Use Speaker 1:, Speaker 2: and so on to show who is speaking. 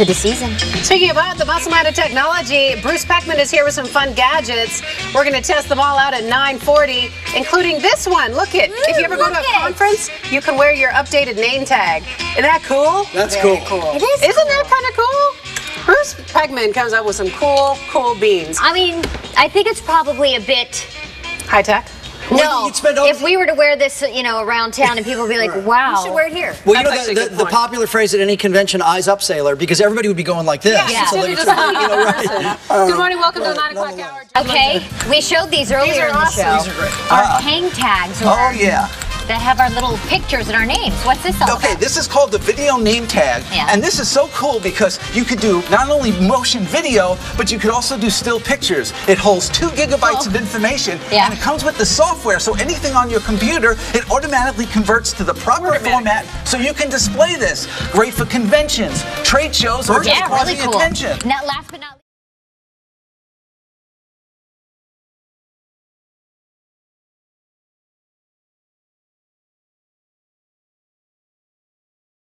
Speaker 1: for the season.
Speaker 2: Speaking about the muscle of technology, Bruce Pechman is here with some fun gadgets. We're going to test them all out at 940, including this one. Look it. if you ever go to a
Speaker 1: look it.
Speaker 2: conference, you can wear your updated name tag. Isn't that cool?
Speaker 3: That's
Speaker 2: Very
Speaker 3: cool.
Speaker 1: It is
Speaker 2: Isn't
Speaker 1: cool.
Speaker 2: that kind of cool? Bruce Pechman comes up with some cool, cool beans.
Speaker 1: I mean, I think it's probably a bit.
Speaker 2: High tech.
Speaker 1: No,
Speaker 3: you'd spend all-
Speaker 1: if we were to wear this, you know, around town, and people would be like, "Wow,
Speaker 2: You should wear it here.
Speaker 3: Well, you know the, the, the popular phrase at any convention, "Eyes up, sailor," because everybody would be going like this.
Speaker 1: Yeah.
Speaker 3: So
Speaker 2: Just you know, right. Good morning, welcome to the 9 o'clock hour.
Speaker 1: Okay, we showed these earlier
Speaker 2: are
Speaker 1: in the
Speaker 2: awesome.
Speaker 1: show.
Speaker 3: These are great.
Speaker 1: Our
Speaker 4: Uh,
Speaker 1: hang tags
Speaker 4: Oh
Speaker 1: are-
Speaker 4: yeah.
Speaker 1: That have our little pictures and our names. What's this all
Speaker 4: Okay,
Speaker 1: about?
Speaker 4: this is called the video name tag,
Speaker 1: Yeah.
Speaker 4: and this is so cool because you could do not only motion video, but you could also do still pictures. It holds two gigabytes of oh. information,
Speaker 1: Yeah.
Speaker 4: and it comes with the software. So anything on your computer, it automatically converts to the proper format, so you can display this. Great for conventions, trade shows, or just
Speaker 1: yeah,
Speaker 4: causing
Speaker 1: really cool.
Speaker 4: attention.
Speaker 1: Now, last but not